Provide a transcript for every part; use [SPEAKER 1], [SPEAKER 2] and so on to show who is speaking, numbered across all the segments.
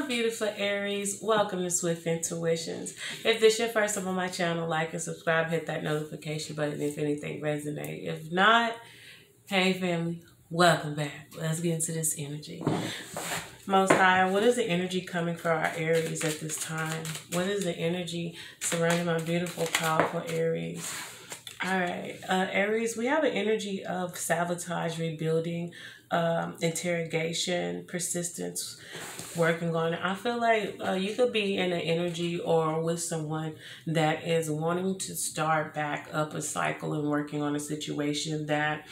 [SPEAKER 1] my beautiful Aries. Welcome to Swift Intuitions. If this is your first time on my channel, like and subscribe, hit that notification button if anything resonates. If not, hey family, welcome back. Let's get into this energy. Most High, what is the energy coming for our Aries at this time? What is the energy surrounding my beautiful, powerful Aries? All right, uh, Aries, we have an energy of sabotage, rebuilding, um, interrogation, persistence, working on it. I feel like uh, you could be in an energy or with someone that is wanting to start back up a cycle and working on a situation that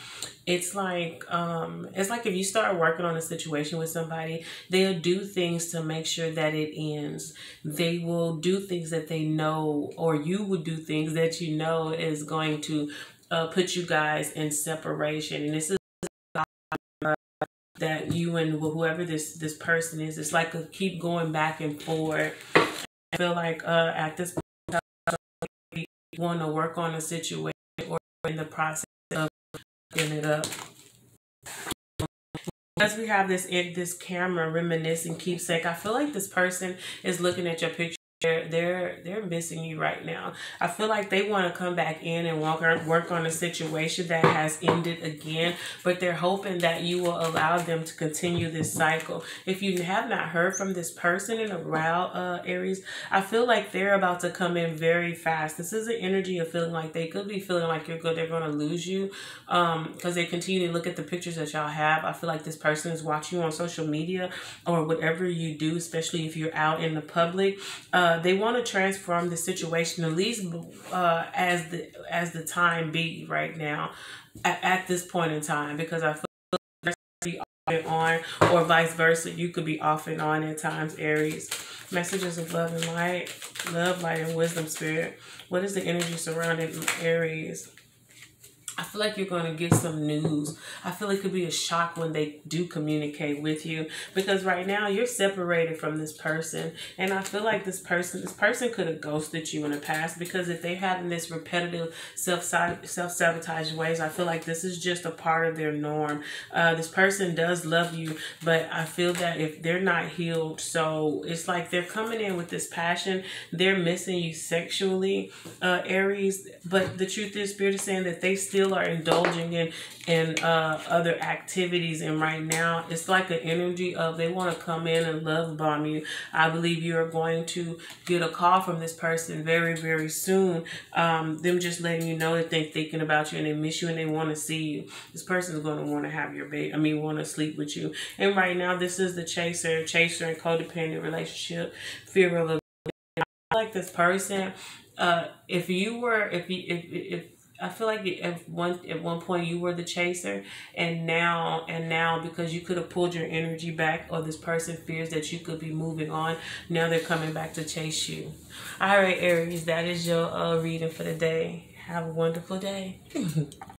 [SPEAKER 1] it's like um it's like if you start working on a situation with somebody they'll do things to make sure that it ends they will do things that they know or you would do things that you know is going to uh, put you guys in separation. And this is that you and whoever this this person is it's like a keep going back and forth. I feel like uh at this point you want to work on a situation or in the process of getting it up. As we have this in this camera reminiscing keepsake i feel like this person is looking at your picture they're they're they're missing you right now. I feel like they want to come back in and walk work on a situation that has ended again, but they're hoping that you will allow them to continue this cycle. If you have not heard from this person in a while, uh, Aries, I feel like they're about to come in very fast. This is an energy of feeling like they could be feeling like you're good. They're going to lose you, um, because they continue to look at the pictures that y'all have. I feel like this person is watching you on social media or whatever you do, especially if you're out in the public. Uh, uh, they want to transform the situation at least uh, as the as the time be right now at, at this point in time because I feel like be on or vice versa you could be off and on at times Aries. Messages of love and light love light and wisdom spirit. What is the energy surrounding Aries I feel like you're going to get some news. I feel it could be a shock when they do communicate with you because right now you're separated from this person. And I feel like this person, this person could have ghosted you in the past because if they're having this repetitive self self sabotage ways, I feel like this is just a part of their norm. Uh, this person does love you, but I feel that if they're not healed, so it's like they're coming in with this passion. They're missing you sexually, uh, Aries. But the truth is, Spirit is saying that they still still are indulging in in uh, other activities. And right now it's like an energy of they want to come in and love bomb you. I believe you are going to get a call from this person very very soon. Um, them just letting you know that they're thinking about you and they miss you and they want to see you. This person is going to want to have your baby i mean want to sleep with you. And right now this is the chaser chaser and codependent relationship fear of a like this person. Uh if you were if you if if I feel like at one at one point you were the chaser, and now and now because you could have pulled your energy back, or this person fears that you could be moving on. Now they're coming back to chase you. All right, Aries, that is your uh, reading for the day. Have a wonderful day.